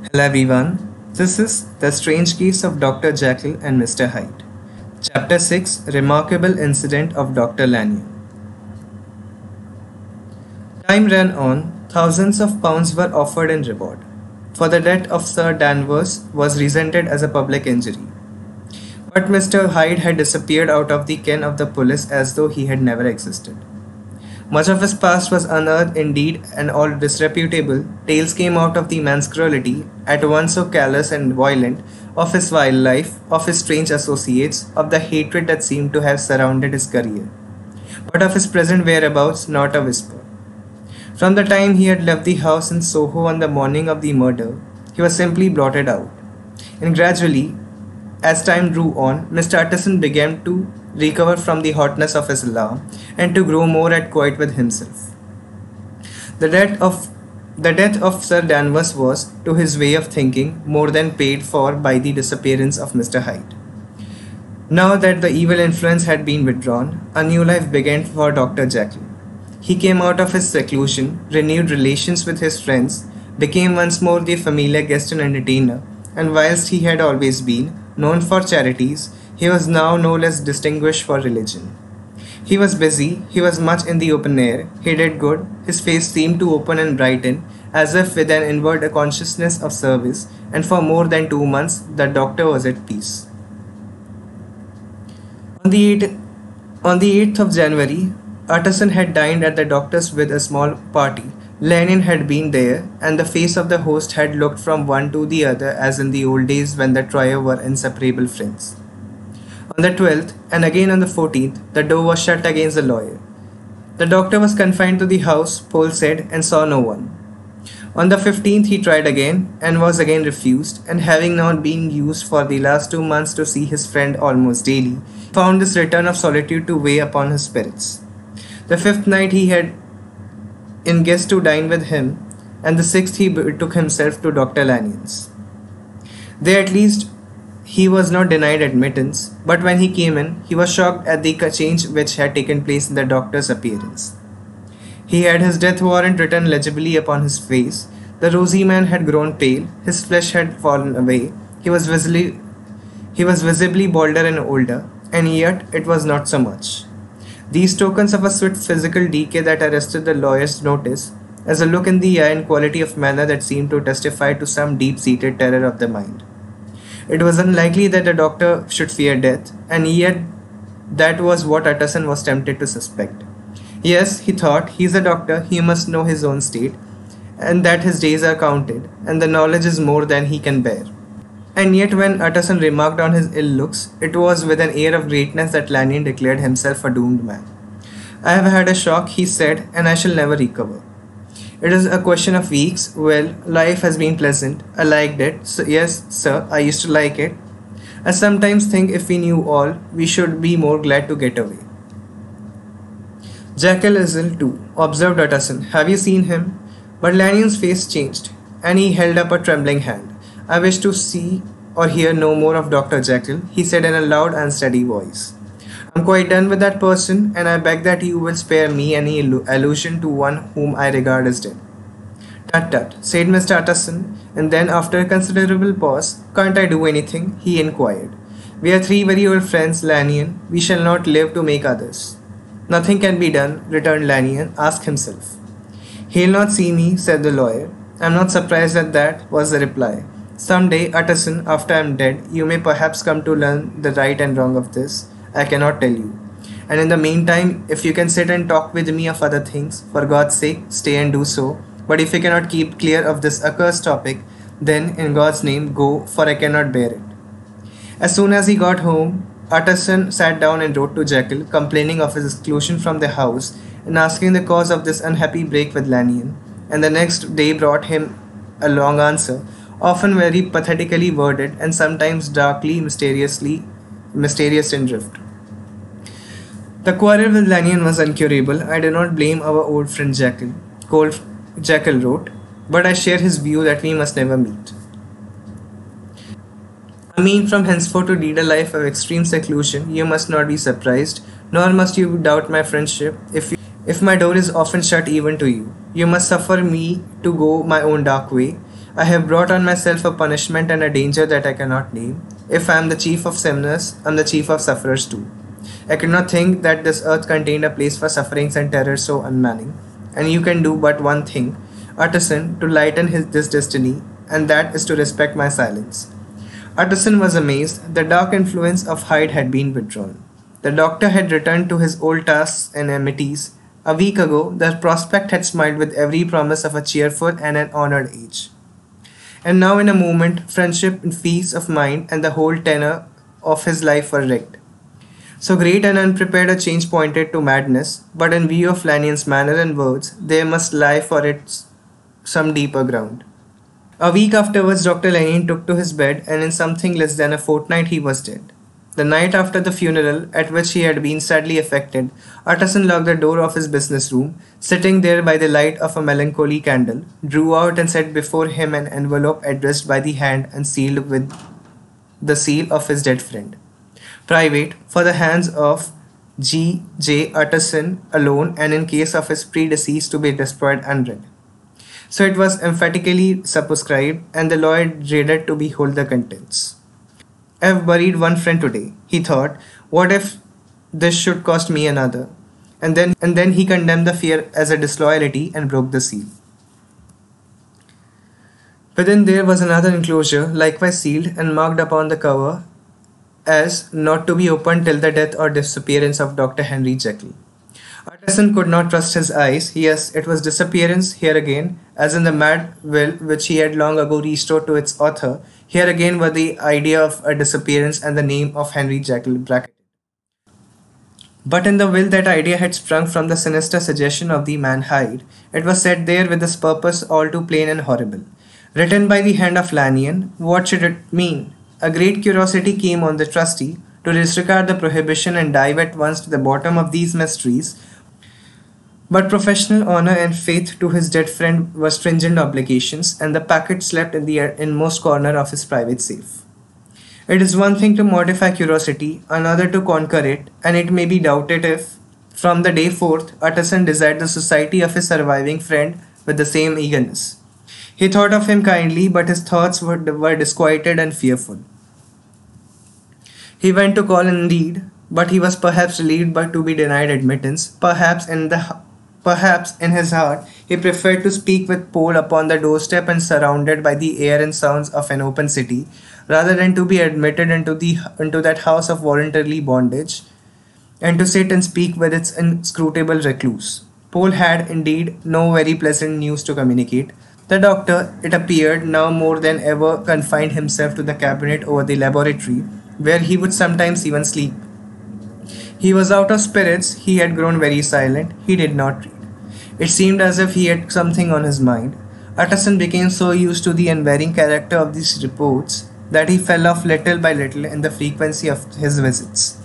Hello everyone. This is The Strange Case of Dr. Jekyll and Mr. Hyde. Chapter 6 Remarkable Incident of Dr. Lanyon. Time ran on, thousands of pounds were offered in reward, for the death of Sir Danvers was resented as a public injury. But Mr. Hyde had disappeared out of the ken of the police as though he had never existed. Much of his past was unearthed indeed, and all disreputable tales came out of the man's cruelty, at once so callous and violent, of his wild life, of his strange associates, of the hatred that seemed to have surrounded his career. But of his present whereabouts, not a whisper. From the time he had left the house in Soho on the morning of the murder, he was simply blotted out. And gradually, as time drew on, Mr. Utterson began to recover from the hotness of his love, and to grow more at quiet with himself. The death of the death of Sir Danvers was, to his way of thinking, more than paid for by the disappearance of Mr. Hyde. Now that the evil influence had been withdrawn, a new life began for Dr. Jekyll. He came out of his seclusion, renewed relations with his friends, became once more the familiar guest and entertainer, and whilst he had always been known for charities, he was now no less distinguished for religion. He was busy, he was much in the open air, he did good, his face seemed to open and brighten, as if with an inward consciousness of service, and for more than two months the doctor was at peace. On the 8th, on the 8th of January, Utterson had dined at the doctor's with a small party. Lanyon had been there, and the face of the host had looked from one to the other as in the old days when the trio were inseparable friends. On the 12th, and again on the 14th, the door was shut against the lawyer. The doctor was confined to the house, Poole said, and saw no one. On the 15th, he tried again, and was again refused, and having not been used for the last two months to see his friend almost daily, found this return of solitude to weigh upon his spirits. The fifth night he had in guests to dine with him, and the sixth he took himself to Dr. Lanyon's. There at least he was not denied admittance, but when he came in, he was shocked at the change which had taken place in the doctor's appearance. He had his death warrant written legibly upon his face. The rosy man had grown pale, his flesh had fallen away, he was visibly he was visibly bolder and older, and yet it was not so much. These tokens of a swift physical decay that arrested the lawyer's notice, as a look in the eye and quality of manner that seemed to testify to some deep seated terror of the mind. It was unlikely that the doctor should fear death, and yet that was what Utterson was tempted to suspect. Yes, he thought, he is a doctor, he must know his own state, and that his days are counted, and the knowledge is more than he can bear. And yet, when Utterson remarked on his ill looks, it was with an air of greatness that Lanyon declared himself a doomed man. I have had a shock, he said, and I shall never recover. It is a question of weeks. Well, life has been pleasant. I liked it. So, yes, sir, I used to like it. I sometimes think if we knew all, we should be more glad to get away. Jekyll is ill too, observed Utterson. Have you seen him? But Lanyon's face changed, and he held up a trembling hand. I wish to see or hear no more of Dr. Jekyll, he said in a loud and steady voice. I'm quite done with that person, and I beg that you will spare me any allusion to one whom I regard as dead. Tut tut, said Mr. Utterson, and then after a considerable pause, can't I do anything? he inquired. We are three very old friends, Lanyon. We shall not live to make others. Nothing can be done, returned Lanyon. Ask himself. He'll not see me, said the lawyer. I'm not surprised at that, was the reply. Some day, Utterson, after I'm dead, you may perhaps come to learn the right and wrong of this. I cannot tell you. And in the meantime, if you can sit and talk with me of other things, for God's sake, stay and do so. But if you cannot keep clear of this accursed topic, then in God's name, go, for I cannot bear it. As soon as he got home, Utterson sat down and wrote to Jekyll, complaining of his exclusion from the house and asking the cause of this unhappy break with Lanyon. And the next day brought him a long answer, often very pathetically worded and sometimes darkly, mysteriously mysterious in drift. The quarrel with Lanyon was incurable. I do not blame our old friend Jekyll. Cold Jekyll wrote, but I share his view that we must never meet. I mean, from henceforth to lead a life of extreme seclusion, you must not be surprised, nor must you doubt my friendship if you, if my door is often shut even to you. You must suffer me to go my own dark way. I have brought on myself a punishment and a danger that I cannot name. If I am the chief of sinners, I am the chief of sufferers too. I could not think that this earth contained a place for sufferings and terrors so unmanning. And you can do but one thing, Utterson, to lighten his, this destiny, and that is to respect my silence. Utterson was amazed. The dark influence of Hyde had been withdrawn. The doctor had returned to his old tasks and amenities. A week ago, the prospect had smiled with every promise of a cheerful and an honored age. And now, in a moment, friendship and peace of mind and the whole tenor of his life were wrecked. So great and unprepared a change pointed to madness, but in view of Lanyon's manner and words, there must lie for it some deeper ground. A week afterwards, Dr. Lanyon took to his bed, and in something less than a fortnight he was dead. The night after the funeral, at which he had been sadly affected, Utterson locked the door of his business room, sitting there by the light of a melancholy candle, drew out and set before him an envelope addressed by the hand and sealed with the seal of his dead friend private for the hands of G. J. Utterson alone and in case of his predeceased to be destroyed unread. So it was emphatically subscribed, and the lawyer dreaded to behold the contents. I've buried one friend today, he thought. What if this should cost me another? And then and then he condemned the fear as a disloyalty and broke the seal. Within there was another enclosure, likewise sealed and marked upon the cover as not to be opened till the death or disappearance of Dr. Henry Jekyll. Utterson could not trust his eyes. Yes, it was disappearance here again, as in the mad will which he had long ago restored to its author. Here again were the idea of a disappearance and the name of Henry Jekyll bracketed. But in the will, that idea had sprung from the sinister suggestion of the man Hyde. It was set there with this purpose all too plain and horrible. Written by the hand of Lanyon, what should it mean? A great curiosity came on the trustee to disregard the prohibition and dive at once to the bottom of these mysteries. But professional honor and faith to his dead friend were stringent obligations, and the packet slept in the inmost corner of his private safe. It is one thing to mortify curiosity, another to conquer it, and it may be doubted if, from the day forth, Utterson desired the society of his surviving friend with the same eagerness. He thought of him kindly, but his thoughts were, were disquieted and fearful. He went to call indeed, but he was perhaps relieved but to be denied admittance. Perhaps in the perhaps in his heart he preferred to speak with Poole upon the doorstep and surrounded by the air and sounds of an open city, rather than to be admitted into the into that house of voluntary bondage, and to sit and speak with its inscrutable recluse. Poole had indeed no very pleasant news to communicate. The doctor, it appeared, now more than ever confined himself to the cabinet over the laboratory, where he would sometimes even sleep. He was out of spirits, he had grown very silent, he did not read. It seemed as if he had something on his mind. Utterson became so used to the unvarying character of these reports that he fell off little by little in the frequency of his visits.